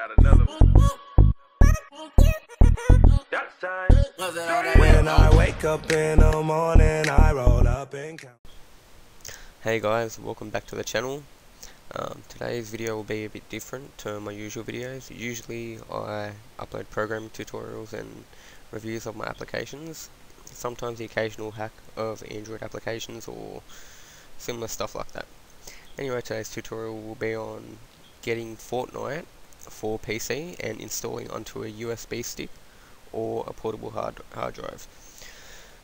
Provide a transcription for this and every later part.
got another one. That's time. When I wake up in the morning, I roll up and count. Hey guys, welcome back to the channel. Um, today's video will be a bit different to my usual videos. Usually I upload programming tutorials and reviews of my applications. Sometimes the occasional hack of Android applications or similar stuff like that. Anyway, today's tutorial will be on getting Fortnite for PC and installing onto a USB stick or a portable hard, hard drive.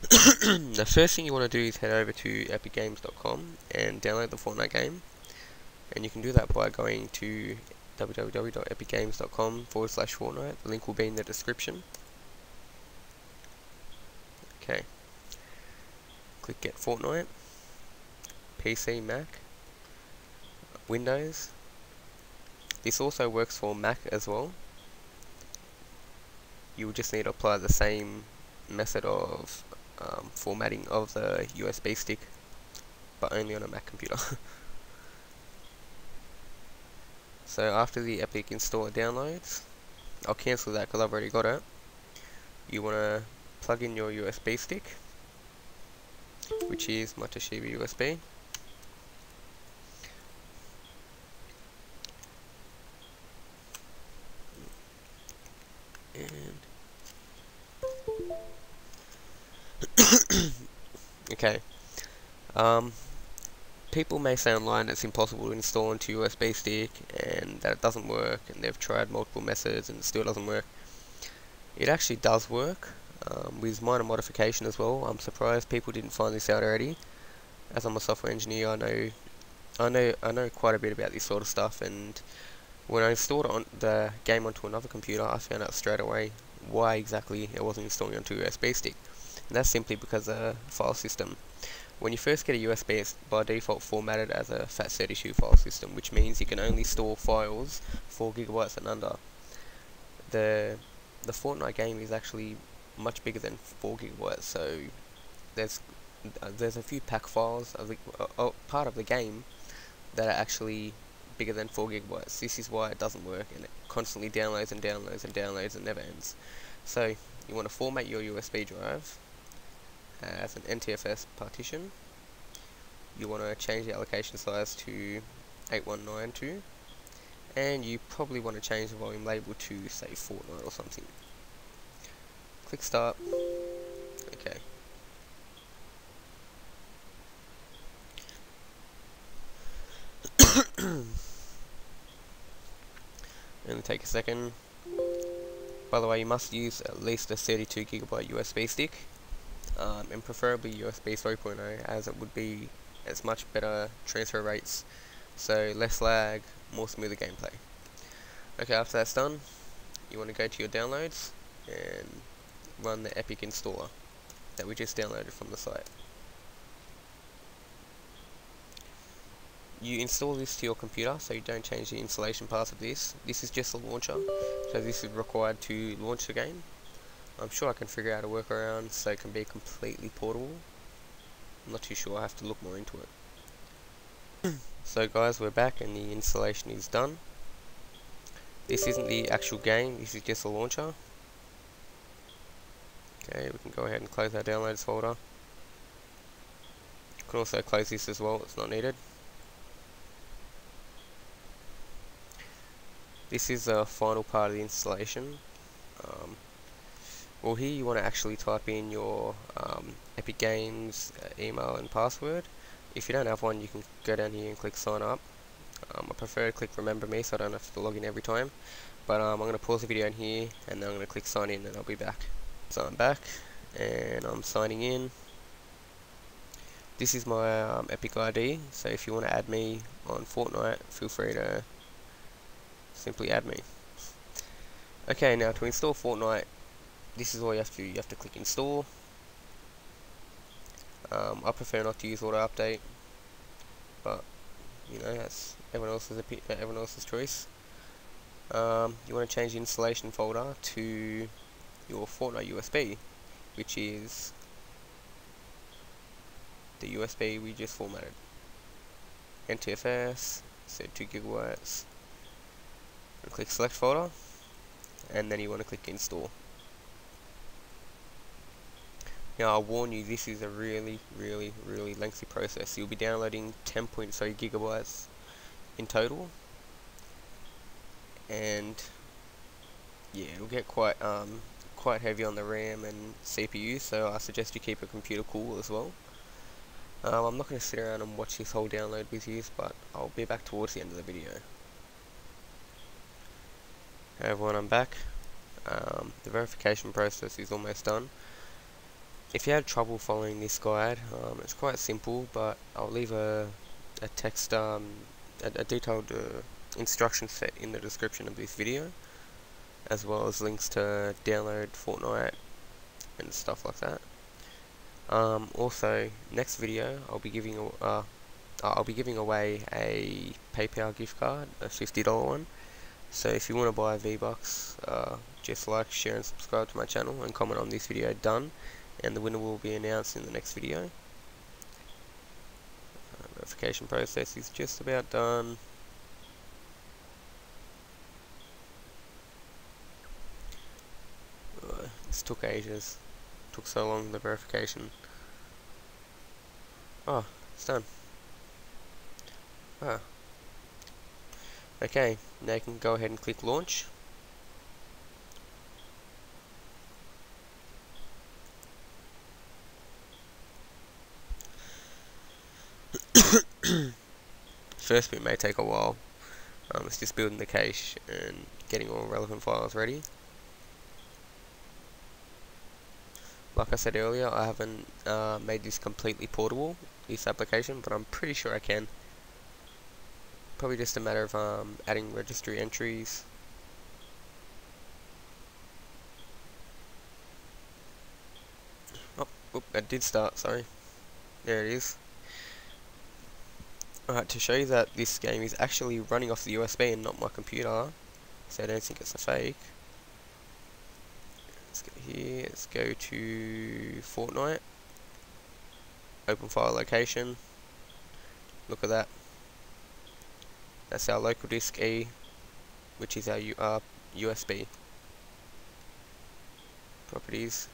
the first thing you want to do is head over to epicgames.com and download the Fortnite game. And you can do that by going to www.epicgames.com forward slash Fortnite. The link will be in the description. Okay. Click get Fortnite PC Mac Windows this also works for Mac as well. You will just need to apply the same method of um, formatting of the USB stick, but only on a Mac computer. so after the Epic installer downloads, I'll cancel that because I've already got it. You want to plug in your USB stick, which is my Toshiba USB. okay. Um, people may say online it's impossible to install into USB stick and that it doesn't work and they've tried multiple methods and it still doesn't work. It actually does work um, with minor modification as well. I'm surprised people didn't find this out already. As I'm a software engineer, I know, I know, I know quite a bit about this sort of stuff. And when I installed on the game onto another computer, I found out straight away why exactly it wasn't installing onto a USB stick. That's simply because the file system. When you first get a USB, it's by default formatted as a FAT32 file system, which means you can only store files 4 gigabytes and under. The the Fortnite game is actually much bigger than 4 gigabytes, so there's uh, there's a few pack files of the, uh, uh, part of the game that are actually bigger than 4 gigabytes. This is why it doesn't work and it constantly downloads and downloads and downloads and never ends. So you want to format your USB drive Uh, as an NTFS partition. You want to change the allocation size to 8192 and you probably want to change the volume label to say Fortnite or something. Click start. Okay. Only take a second. By the way, you must use at least a 32 gigabyte USB stick um, and preferably USB 3.0 as it would be it's much better transfer rates so less lag, more smoother gameplay. Okay, after that's done, you want to go to your downloads and run the Epic installer that we just downloaded from the site. You install this to your computer so you don't change the installation path of this. This is just a launcher, so this is required to launch the game. I'm sure I can figure out a workaround so it can be completely portable. I'm not too sure, I have to look more into it. so guys, we're back and the installation is done. This isn't the actual game, this is just a launcher. Okay, we can go ahead and close our downloads folder. You can also close this as well, it's not needed. This is the final part of the installation. Um, well here you want to actually type in your um, Epic Games uh, email and password. If you don't have one you can go down here and click sign up. Um, I prefer to click remember me so I don't have to log in every time. But um, I'm going to pause the video in here and then I'm going to click sign in and I'll be back. So I'm back and I'm signing in. This is my um, Epic ID so if you want to add me on Fortnite feel free to simply add me. Okay now to install Fortnite this is all you have to do. You have to click install. Um, I prefer not to use auto update, but you know that's everyone else's everyone else's choice. Um, you want to change the installation folder to your Fortnite USB, which is the USB we just formatted. NTFS, set 2 gigabytes. click select folder and then you want to click install now I'll warn you this is a really really really lengthy process you'll be downloading 10.3 gigabytes in total and yeah it'll get quite um, quite heavy on the RAM and CPU so I suggest you keep a computer cool as well um, I'm not going to sit around and watch this whole download with you but I'll be back towards the end of the video Hey everyone, I'm back. Um, the verification process is almost done. If you had trouble following this guide, um, it's quite simple, but I'll leave a, a text, um, a, a, detailed uh, instruction set in the description of this video, as well as links to download Fortnite and stuff like that. Um, also, next video, I'll be giving uh, I'll be giving away a PayPal gift card, a $50 one so if you want to buy V-Bucks, uh, just like, share and subscribe to my channel and comment on this video done and the winner will be announced in the next video. Uh, verification process is just about done. Uh, this took ages. Took so long the verification. Oh, it's done. Ah. Okay, now you can go ahead and click launch. First bit may take a while. Um, it's just building the cache and getting all relevant files ready. Like I said earlier, I haven't uh, made this completely portable, this application, but I'm pretty sure I can probably just a matter of um, adding registry entries. Oh, whoop, that did start, sorry. There it is. Alright, to show you that this game is actually running off the USB and not my computer, so I don't think it's a fake. Let's go here, let's go to Fortnite. Open file location. Look at that. That's our local disk E, which is our U uh, USB. Properties.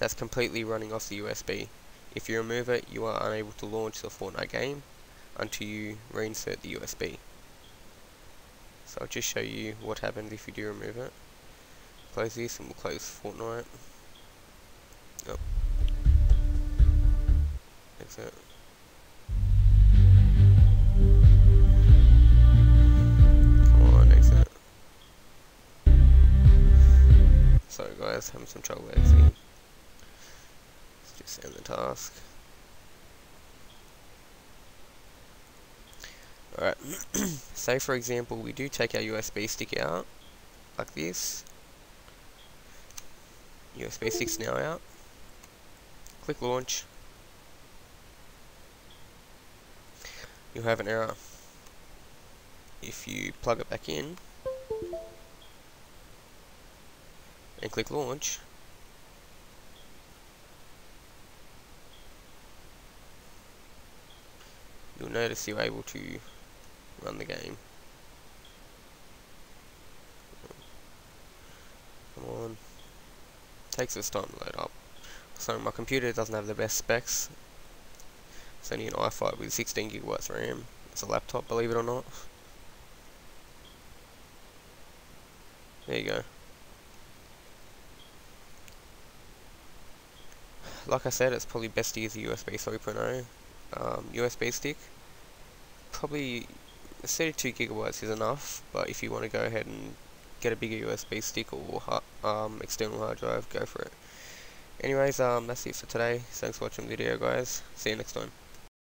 That's completely running off the USB. If you remove it, you are unable to launch the Fortnite game until you reinsert the USB. So I'll just show you what happens if you do remove it. Close this and we'll close Fortnite. Oh. Exit. Come on, exit. Sorry guys, having some trouble exiting. End the task. Alright, say for example we do take our USB stick out, like this. USB stick's now out. Click launch. You'll have an error. If you plug it back in, and click launch you'll notice you're able to run the game. Come on. Takes its time to load up. So my computer doesn't have the best specs. It's only an i5 with 16 gigabytes RAM. It's a laptop believe it or not. There you go. Like I said, it's probably best to use a USB 3.0 um, USB stick. Probably 32 gigabytes is enough, but if you want to go ahead and get a bigger USB stick or um, external hard drive, go for it. Anyways, um, that's it for today. Thanks for watching the video, guys. See you next time.